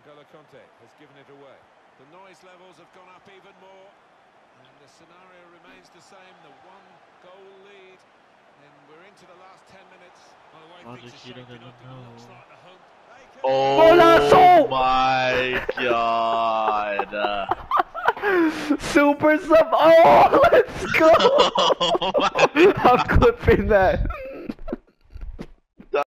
N'Golo Kanté has given it away. The noise levels have gone up even more, and the scenario remains the same. The one goal lead, and we're into the last 10 minutes. By the way, Oh, things are shaping up. looks like the hunt. Oh, oh my god. Super sub. Oh, let's go. I'm clipping that.